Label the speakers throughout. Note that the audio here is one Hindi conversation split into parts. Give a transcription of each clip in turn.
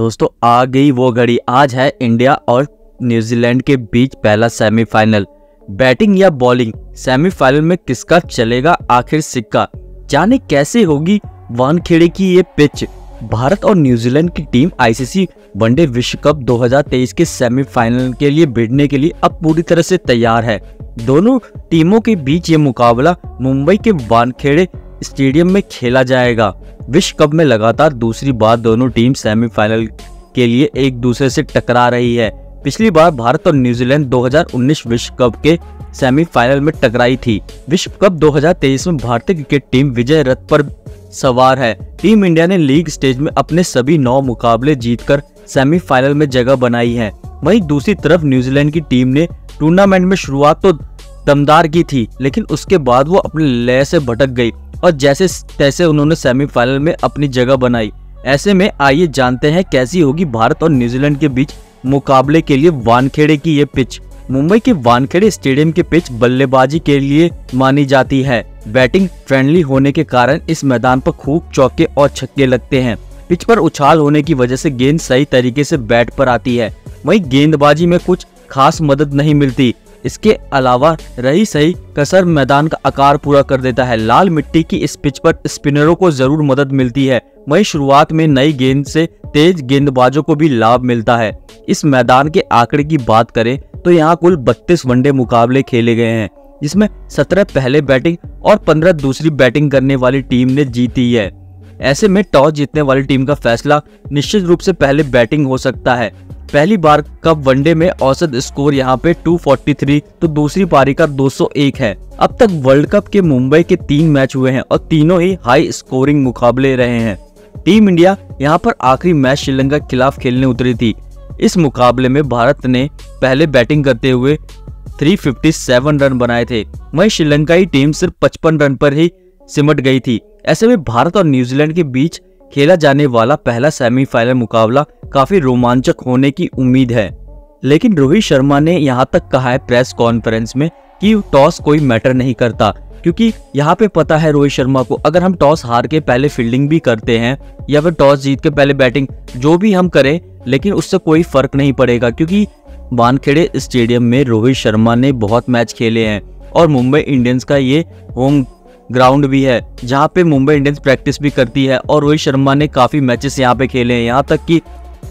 Speaker 1: दोस्तों, आ गई वो घड़ी। आज है इंडिया और न्यूजीलैंड के बीच पहला सेमीफाइनल। बैटिंग या बॉलिंग, सेमीफाइनल में किसका चलेगा आखिर सिक्का? जाने कैसे होगी वानखेड़े की ये पिच। भारत और न्यूजीलैंड की टीम आईसीसी वनडे विश्व कप 2023 के सेमीफाइनल के लिए भिड़ने के लिए अब पूरी तरह से तैयार है। दोनों टीमों के बीच ये मुकाबला मुंबई के वानखेड़े स्टेडियम में खेला जाएगा। विश्व कप में लगातार दूसरी बार दोनों टीम सेमीफाइनल के लिए एक दूसरे से टकरा रही है। पिछली बार भारत और न्यूजीलैंड 2019 विश्व कप के सेमीफाइनल में टकराई थी। विश्व कप 2023 में भारतीय क्रिकेट टीम विजय रथ पर सवार है। टीम इंडिया ने लीग स्टेज में अपने सभी नौ मुकाबले जीतकर सेमीफाइनल में जगह बनाई है। वहीं दूसरी तरफ़ न्यूजीलैंड की टीम ने टूर्नामेंट में शुरुआत तो दमदार की थी, लेकिन उसके बाद वो अपने लय से भटक गई। और जैसे तैसे उन्होंने सेमीफाइनल में अपनी जगह बनाई। ऐसे में आइए जानते हैं कैसी होगी भारत और न्यूजीलैंड के बीच मुकाबले के लिए वानखेड़े की ये पिच। मुंबई के वानखेड़े स्टेडियम की पिच बल्लेबाजी के लिए मानी जाती है। बैटिंग फ्रेंडली होने के कारण इस मैदान पर खूब चौके और छक्के लगते हैं। पिच पर उछाल होने की वजह से गेंद सही तरीके से बैट पर आती है। वहीं गेंदबाजी में कुछ खास मदद नहीं मिलती। इसके अलावा रही सही कसर मैदान का आकार पूरा कर देता है। लाल मिट्टी की इस पिच पर स्पिनरों को ज़रूर मदद मिलती है। वहीं शुरुआत में नई गेंद से तेज गेंदबाजों को भी लाभ मिलता है। इस मैदान के आंकड़े की बात करें तो यहाँ कुल 32 वनडे मुकाबले खेले गए हैं, जिसमें 17 पहले बैटिंग और 15 दूसरी बैटिंग करने वाली टीम ने जीती है। ऐसे में टॉस जीतने वाली टीम का फैसला निश्चित रूप से पहले बैटिंग हो सकता है। पहली बार कप वनडे में औसत स्कोर यहाँ पे 243 तो दूसरी पारी का 201 है। अब तक वर्ल्ड कप के मुंबई के तीन मैच हुए हैं और तीनों ही हाई स्कोरिंग मुकाबले रहे हैं। टीम इंडिया यहाँ पर आखिरी मैच श्रीलंका के खिलाफ खेलने उतरी थी। इस मुकाबले में भारत ने पहले बैटिंग करते हुए 357 रन बनाए थे। वहीं श्रीलंकाई टीम सिर्फ़ 55 रन पर ही सिमट गई थी। ऐसे में भारत और न्यूजीलैंड के बीच खेला जाने वाला पहला सेमीफाइनल मुकाबला काफ़ी रोमांचक होने की उम्मीद है। लेकिन रोहित शर्मा ने यहाँ तक कहा है प्रेस कॉन्फ्रेंस में कि टॉस कोई मैटर नहीं करता, क्योंकि यहाँ पे पता है रोहित शर्मा को, अगर हम टॉस हार के पहले फील्डिंग भी करते हैं, या फिर टॉस जीत के पहले बैटिंग जो भी हम करें, लेकिन उससे कोई फ़र्क नहीं पड़ेगा, क्योंकि वानखेड़े स्टेडियम में रोहित शर्मा ने बहुत मैच खेले हैं, और मुंबई इंडियंस का ये होम ग्राउंड भी है, जहाँ पे मुंबई इंडियंस प्रैक्टिस भी करती है और रोहित शर्मा ने काफ़ी मैचेस यहाँ पे खेले हैं। यहाँ तक कि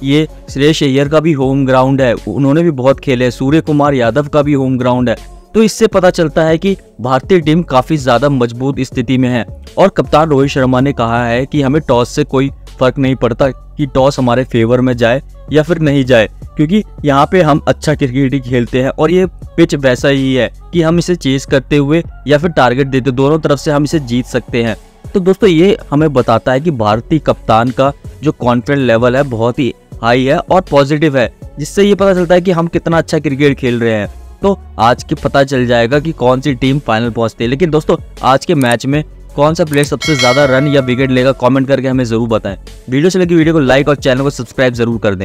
Speaker 1: ये श्रेयस अय्यर का भी होम ग्राउंड है, उन्होंने भी बहुत खेले हैं। सूर्य कुमार यादव का भी होम ग्राउंड है। तो इससे पता चलता है कि भारतीय टीम काफ़ी ज़्यादा मज़बूत स्थिति में है। और कप्तान रोहित शर्मा ने कहा है कि हमें टॉस से कोई फ़र्क नहीं पड़ता कि टॉस हमारे फेवर में जाए या फिर नहीं जाए, क्योंकि यहाँ पे हम अच्छा क्रिकेट ही खेलते हैं और ये पिच वैसा ही है कि हम इसे चेस करते हुए या फिर टारगेट देते, दोनों तरफ़ से हम इसे जीत सकते हैं। तो दोस्तों, ये हमें बताता है कि भारतीय कप्तान का जो कॉन्फिडेंस लेवल है बहुत ही हाई है और पॉजिटिव है, जिससे ये पता चलता है कि हम कितना अच्छा क्रिकेट खेल रहे हैं। तो आज के पता चल जाएगा कि कौन सी टीम फाइनल पहुँचती है। लेकिन दोस्तों, आज के मैच में कौन सा प्लेयर सबसे ज़्यादा रन या विकेट लेगा कमेंट करके हमें ज़रूर बताएँ। वीडियो से लगी वीडियो को लाइक और चैनल को सब्सक्राइब ज़रूर कर दें।